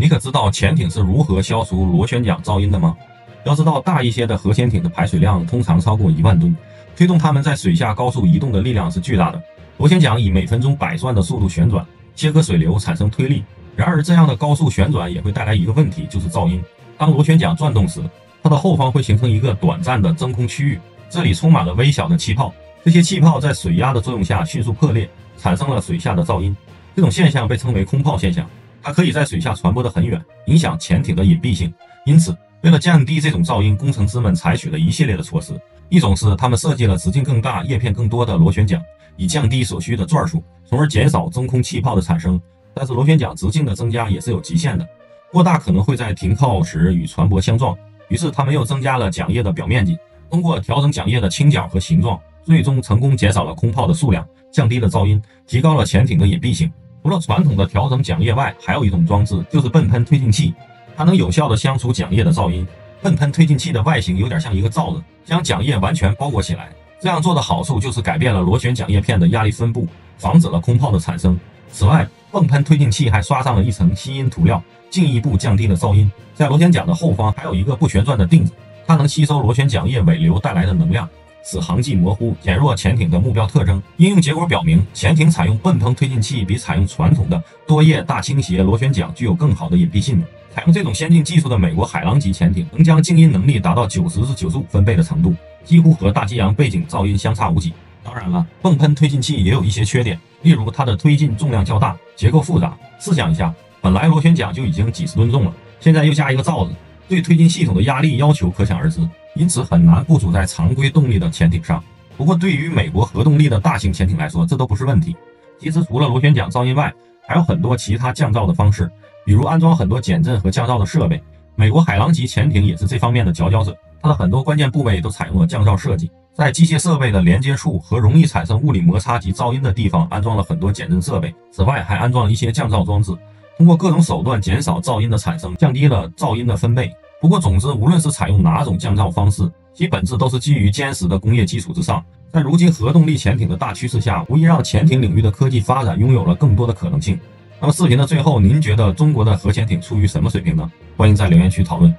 你可知道潜艇是如何消除螺旋桨噪音的吗？要知道，大一些的核潜艇的排水量通常超过一万吨，推动它们在水下高速移动的力量是巨大的。螺旋桨以每分钟百转的速度旋转，切割水流产生推力。然而，这样的高速旋转也会带来一个问题，就是噪音。当螺旋桨转动时，它的后方会形成一个短暂的真空区域，这里充满了微小的气泡。这些气泡在水压的作用下迅速破裂，产生了水下的噪音。这种现象被称为空泡现象。它可以在水下传播得很远，影响潜艇的隐蔽性。因此，为了降低这种噪音，工程师们采取了一系列的措施。一种是他们设计了直径更大、叶片更多的螺旋桨，以降低所需的转数，从而减少真空气泡的产生。但是，螺旋桨直径的增加也是有极限的，过大可能会在停靠时与船舶相撞。于是，他们又增加了桨叶的表面积，通过调整桨叶的倾角和形状，最终成功减少了空泡的数量，降低了噪音，提高了潜艇的隐蔽性。除了传统的调整桨叶外，还有一种装置，就是泵喷推进器，它能有效地消除桨叶的噪音。泵喷推进器的外形有点像一个罩子，将桨叶完全包裹起来。这样做的好处就是改变了螺旋桨叶片的压力分布，防止了空泡的产生。此外，泵喷推进器还刷上了一层吸音涂料，进一步降低了噪音。在螺旋桨的后方还有一个不旋转的锭子，它能吸收螺旋桨叶尾流带来的能量。使航迹模糊，减弱潜艇的目标特征。应用结果表明，潜艇采用泵喷推进器比采用传统的多叶大倾斜螺旋桨具有更好的隐蔽性能。采用这种先进技术的美国海狼级潜艇，能将静音能力达到九十至九十五分贝的程度，几乎和大西洋背景噪音相差无几。当然了，泵喷推进器也有一些缺点，例如它的推进重量较大，结构复杂。试想一下，本来螺旋桨就已经几十吨重了，现在又加一个罩子，对推进系统的压力要求可想而知。因此很难部署在常规动力的潜艇上。不过，对于美国核动力的大型潜艇来说，这都不是问题。其实，除了螺旋桨噪音外，还有很多其他降噪的方式，比如安装很多减震和降噪的设备。美国海狼级潜艇也是这方面的佼佼者，它的很多关键部位都采用了降噪设计，在机械设备的连接处和容易产生物理摩擦及噪音的地方安装了很多减震设备。此外，还安装了一些降噪装置，通过各种手段减少噪音的产生，降低了噪音的分贝。不过，总之，无论是采用哪种降噪方式，其本质都是基于坚实的工业基础之上。在如今核动力潜艇的大趋势下，无疑让潜艇领域的科技发展拥有了更多的可能性。那么，视频的最后，您觉得中国的核潜艇处于什么水平呢？欢迎在留言区讨论。